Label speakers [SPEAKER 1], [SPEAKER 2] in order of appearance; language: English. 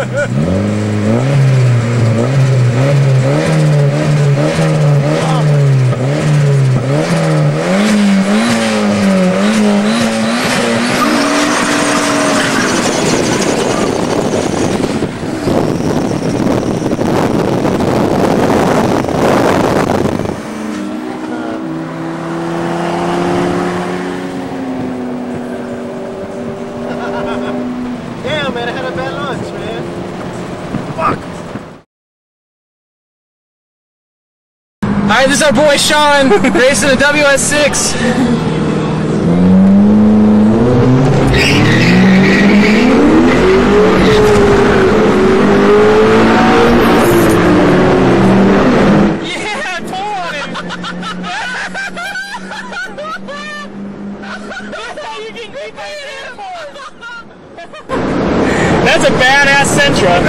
[SPEAKER 1] Ha ha ha! know, man. I had a bad lunch, man. Fuck!
[SPEAKER 2] Alright, this is our boy Sean, racing a WS6. That's how you can creep that's a badass Sentra.